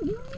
Mm-hmm.